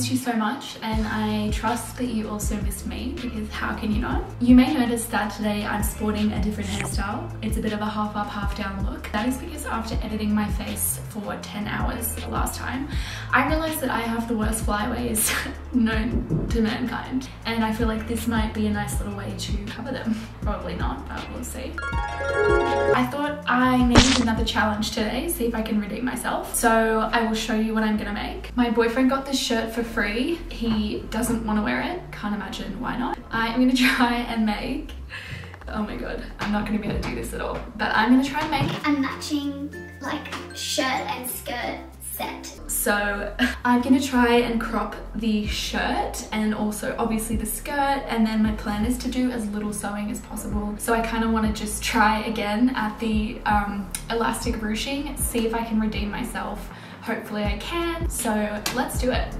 missed you so much and I trust that you also missed me because how can you not? You may notice that today I'm sporting a different hairstyle. It's a bit of a half up, half down look. That is because after editing my face for 10 hours last time, I realized that I have the worst flyaways known to mankind. And I feel like this might be a nice little way to cover them. Probably not, but we'll see. I thought I needed another challenge today, see if I can redeem myself. So I will show you what I'm gonna make. My boyfriend got this shirt for free. He doesn't wanna wear it. Can't imagine why not. I am gonna try and make Oh my god, I'm not gonna be able to do this at all. But I'm gonna try and make a matching like shirt and skirt set. So I'm gonna try and crop the shirt and also obviously the skirt and then my plan is to do as little sewing as possible. So I kind of want to just try again at the um, elastic ruching, see if I can redeem myself. Hopefully I can. So let's do it.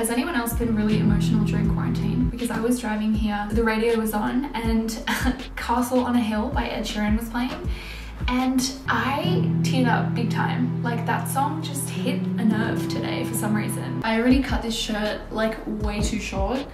Has anyone else been really emotional during quarantine? Because I was driving here, the radio was on and Castle on a Hill by Ed Sheeran was playing and I teared up big time. Like that song just hit a nerve today for some reason. I already cut this shirt like way too short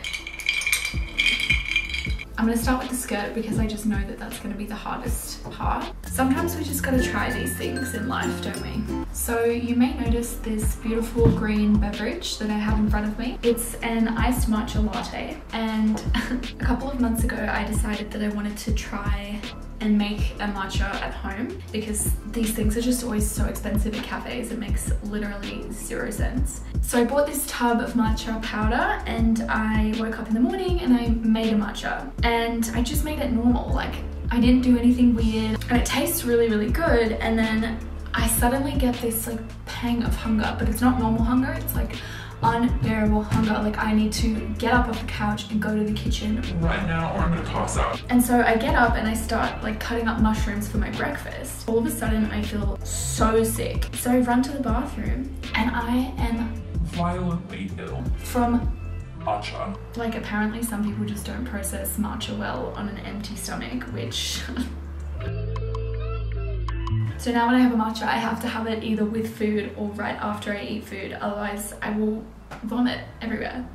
I'm gonna start with the skirt because I just know that that's gonna be the hardest part. Sometimes we just gotta try these things in life, don't we? So you may notice this beautiful green beverage that I have in front of me. It's an iced matcha latte and a couple of months ago I decided that I wanted to try and make a matcha at home because these things are just always so expensive at cafes. It makes literally zero sense. So I bought this tub of matcha powder and I woke up in the morning and I made a matcha and I just made it normal. Like I didn't do anything weird and it tastes really, really good. And then I suddenly get this like pang of hunger, but it's not normal hunger. It's like unbearable hunger. Like I need to get up off the couch and go to the kitchen right now or I'm gonna pass out. And so I get up and I start like cutting up mushrooms for my breakfast. All of a sudden I feel so sick. So I run to the bathroom and I am violently ill. From matcha. Like apparently some people just don't process matcha well on an empty stomach, which So now when I have a matcha, I have to have it either with food or right after I eat food. Otherwise I will vomit everywhere.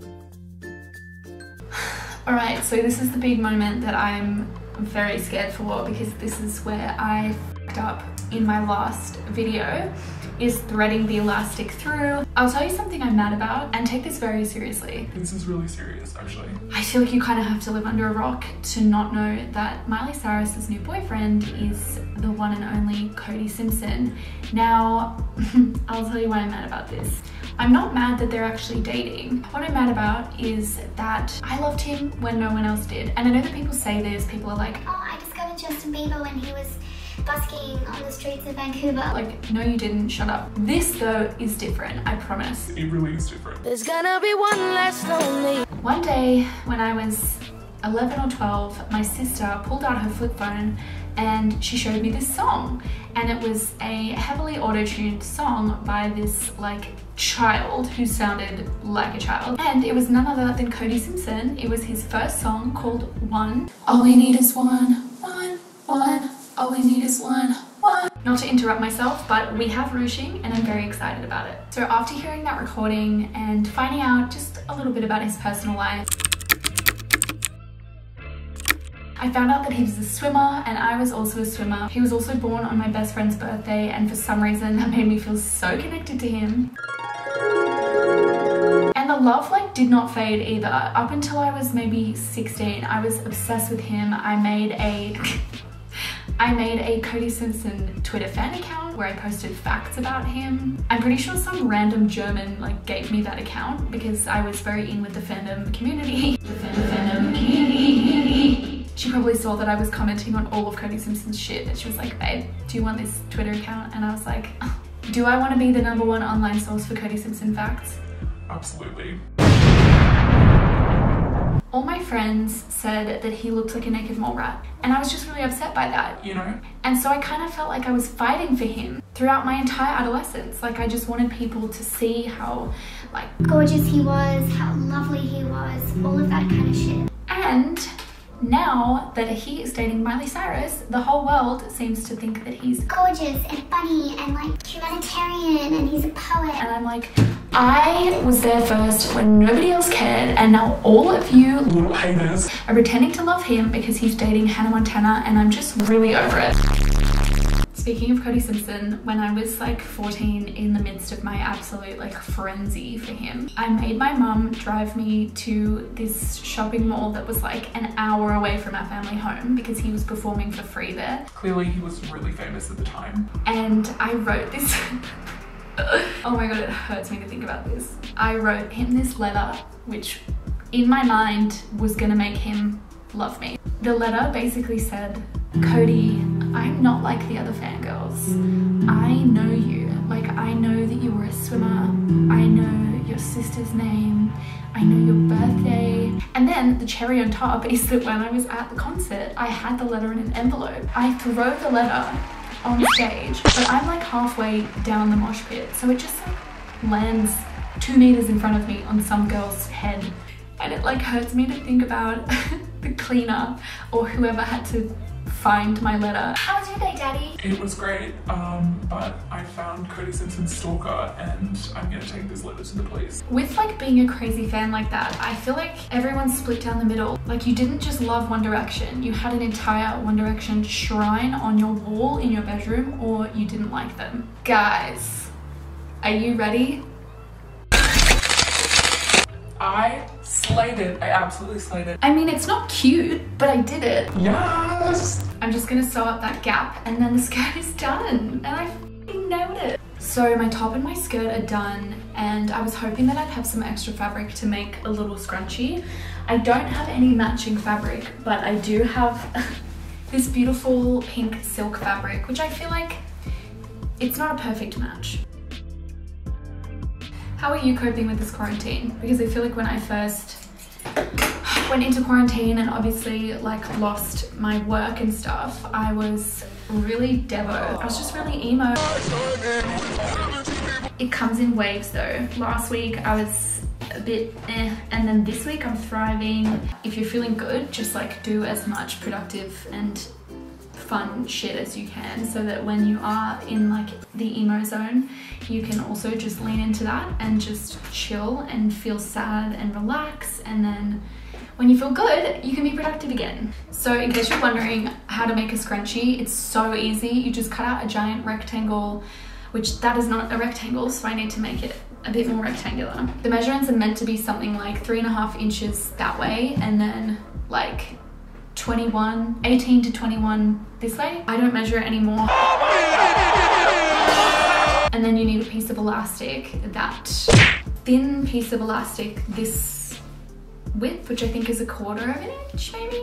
All right, so this is the big moment that I'm very scared for because this is where I up in my last video is threading the elastic through. I'll tell you something I'm mad about and take this very seriously. This is really serious, actually. I feel like you kind of have to live under a rock to not know that Miley Cyrus's new boyfriend is the one and only Cody Simpson. Now, I'll tell you why I'm mad about this. I'm not mad that they're actually dating. What I'm mad about is that I loved him when no one else did. And I know that people say this, people are like, oh, I discovered Justin Bieber when he was busking on the streets of Vancouver. Like, no you didn't, shut up. This though is different, I promise. It really is different. There's gonna be one less lonely. One day when I was 11 or 12, my sister pulled out her flip phone and she showed me this song and it was a heavily auto-tuned song by this like child who sounded like a child and it was none other than Cody Simpson. It was his first song called One. All we need is one, one, one. All we need is one, one. Not to interrupt myself, but we have ruching and I'm very excited about it. So after hearing that recording and finding out just a little bit about his personal life, I found out that he was a swimmer and I was also a swimmer. He was also born on my best friend's birthday and for some reason that made me feel so connected to him. And the love like did not fade either. Up until I was maybe 16, I was obsessed with him. I made a I made a Cody Simpson Twitter fan account where I posted facts about him. I'm pretty sure some random German like gave me that account because I was very in with the fandom community. the fandom community. She probably saw that I was commenting on all of Cody Simpson's shit and she was like, babe, do you want this Twitter account? And I was like, do I want to be the number one online source for Cody Simpson facts? Absolutely. All my friends said that he looked like a naked mole rat, and I was just really upset by that. You know? And so I kind of felt like I was fighting for him throughout my entire adolescence. Like I just wanted people to see how like gorgeous he was, how lovely he was, all of that kind of shit. And now that he is dating Miley Cyrus, the whole world seems to think that he's Gorgeous and funny and like humanitarian and he's a poet. and I'm like, I was there first when nobody else cared, and now all of you Little haters. are pretending to love him because he's dating Hannah Montana, and I'm just really over it. Speaking of Cody Simpson, when I was like 14 in the midst of my absolute like frenzy for him, I made my mum drive me to this shopping mall that was like an hour away from our family home because he was performing for free there. Clearly, he was really famous at the time. And I wrote this. oh my god, it hurts me to think about this. I wrote him this letter, which in my mind was gonna make him love me. The letter basically said, Cody, I'm not like the other fangirls. I know you. Like, I know that you were a swimmer. I know your sister's name. I know your birthday. And then the cherry on top is that when I was at the concert, I had the letter in an envelope. I throw the letter on stage, but I'm like halfway down the mosh pit, so it just like lands two meters in front of me on some girl's head. And it like hurts me to think about the cleaner or whoever had to find my letter. How was your day, Daddy? It was great, um, but I found Cody Simpson's stalker and I'm gonna take this letter to the police. With like being a crazy fan like that, I feel like everyone's split down the middle. Like you didn't just love One Direction, you had an entire One Direction shrine on your wall in your bedroom or you didn't like them. Guys, are you ready? I slayed it. I absolutely slayed it. I mean, it's not cute, but I did it. Yes! I'm just gonna sew up that gap and then the skirt is done. And I f***ing nailed it. So my top and my skirt are done and I was hoping that I'd have some extra fabric to make a little scrunchie. I don't have any matching fabric, but I do have this beautiful pink silk fabric, which I feel like it's not a perfect match. How are you coping with this quarantine? Because I feel like when I first went into quarantine and obviously like lost my work and stuff, I was really devo. I was just really emo. It comes in waves though. Last week I was a bit eh, and then this week I'm thriving. If you're feeling good, just like do as much productive and fun shit as you can so that when you are in like the emo zone you can also just lean into that and just chill and feel sad and relax and then when you feel good you can be productive again. So in case you're wondering how to make a scrunchie it's so easy. You just cut out a giant rectangle which that is not a rectangle so I need to make it a bit more rectangular. The measurements are meant to be something like three and a half inches that way and then like 21, 18 to 21 this way. I don't measure it anymore. And then you need a piece of elastic, that thin piece of elastic this width, which I think is a quarter of an inch maybe.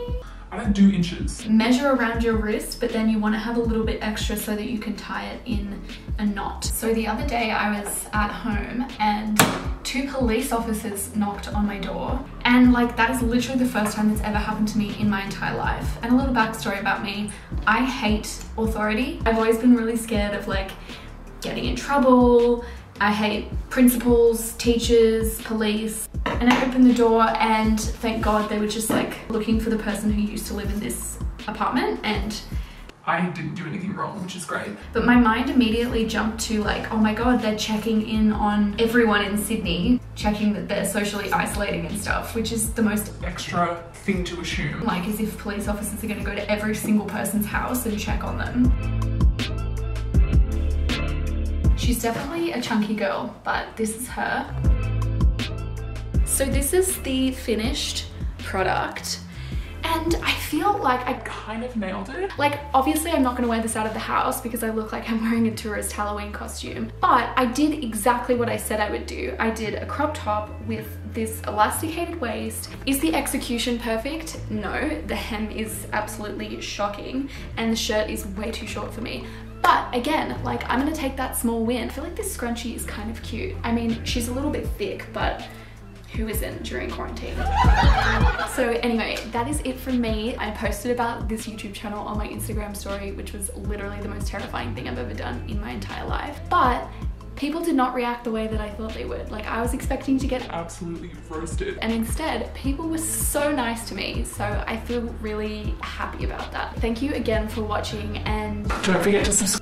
I don't do inches. Measure around your wrist, but then you want to have a little bit extra so that you can tie it in a knot. So the other day I was at home and two police officers knocked on my door. And like that is literally the first time that's ever happened to me in my entire life. And a little backstory about me, I hate authority. I've always been really scared of like getting in trouble. I hate principals, teachers, police. And I opened the door and thank God they were just like looking for the person who used to live in this apartment and I didn't do anything wrong, which is great. but my mind immediately jumped to like, oh my god, they're checking in on everyone in Sydney, checking that they're socially isolating and stuff, which is the most Extra thing to assume. like as if police officers are going to go to every single person's house and check on them. She's definitely a chunky girl, but this is her. So this is the finished product. And I feel like I Kind of nailed it. like, obviously I'm not gonna wear this out of the house because I look like I'm wearing a tourist Halloween costume. But I did exactly what I said I would do. I did a crop top with this elasticated waist. Is the execution perfect? No, the hem is absolutely shocking and the shirt is way too short for me. But again, like I'm gonna take that small win. I feel like this scrunchie is kind of cute. I mean, she's a little bit thick, but who isn't during quarantine? So anyway, that is it from me. I posted about this YouTube channel on my Instagram story, which was literally the most terrifying thing I've ever done in my entire life. But People did not react the way that I thought they would. Like I was expecting to get Absolutely roasted. and instead people were so nice to me so I feel really happy about that. Thank you again for watching and Don't forget to subscribe.